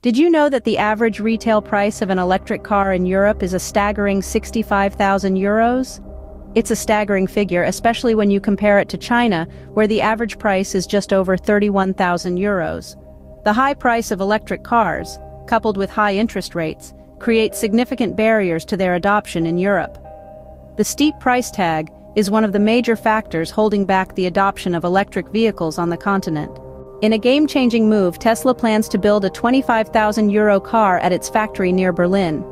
Did you know that the average retail price of an electric car in Europe is a staggering 65,000 euros? It's a staggering figure, especially when you compare it to China, where the average price is just over 31,000 euros. The high price of electric cars, coupled with high interest rates, creates significant barriers to their adoption in Europe. The steep price tag is one of the major factors holding back the adoption of electric vehicles on the continent. In a game-changing move, Tesla plans to build a 25,000 euro car at its factory near Berlin.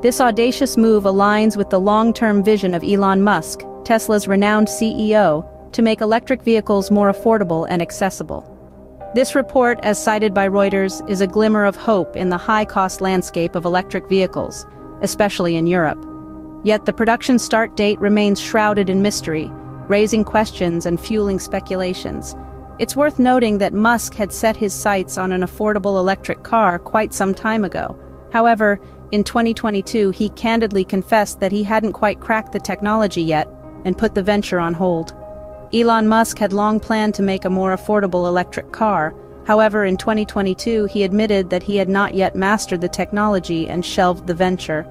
This audacious move aligns with the long-term vision of Elon Musk, Tesla's renowned CEO, to make electric vehicles more affordable and accessible. This report, as cited by Reuters, is a glimmer of hope in the high-cost landscape of electric vehicles, especially in Europe. Yet the production start date remains shrouded in mystery, raising questions and fueling speculations. It's worth noting that Musk had set his sights on an affordable electric car quite some time ago. However, in 2022 he candidly confessed that he hadn't quite cracked the technology yet and put the venture on hold. Elon Musk had long planned to make a more affordable electric car, however in 2022 he admitted that he had not yet mastered the technology and shelved the venture.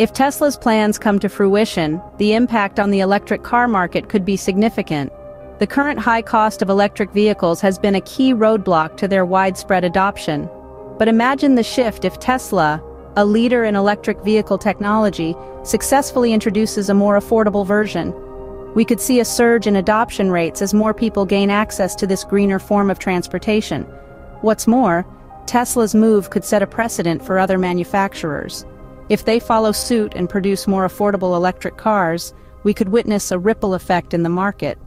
If Tesla's plans come to fruition, the impact on the electric car market could be significant. The current high cost of electric vehicles has been a key roadblock to their widespread adoption. But imagine the shift if Tesla, a leader in electric vehicle technology, successfully introduces a more affordable version. We could see a surge in adoption rates as more people gain access to this greener form of transportation. What's more, Tesla's move could set a precedent for other manufacturers. If they follow suit and produce more affordable electric cars, we could witness a ripple effect in the market.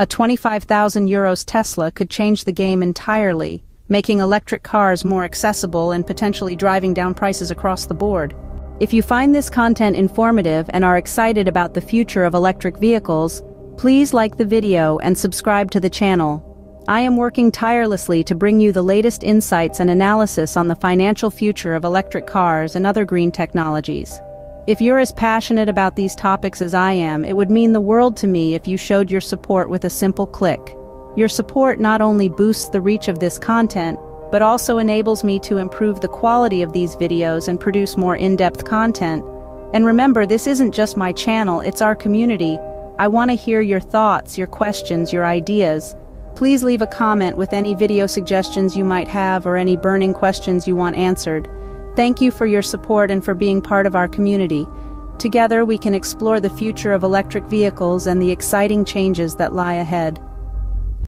A 25,000 euros Tesla could change the game entirely, making electric cars more accessible and potentially driving down prices across the board. If you find this content informative and are excited about the future of electric vehicles, please like the video and subscribe to the channel. I am working tirelessly to bring you the latest insights and analysis on the financial future of electric cars and other green technologies. If you're as passionate about these topics as I am, it would mean the world to me if you showed your support with a simple click. Your support not only boosts the reach of this content, but also enables me to improve the quality of these videos and produce more in-depth content. And remember, this isn't just my channel, it's our community. I want to hear your thoughts, your questions, your ideas. Please leave a comment with any video suggestions you might have or any burning questions you want answered. Thank you for your support and for being part of our community. Together we can explore the future of electric vehicles and the exciting changes that lie ahead.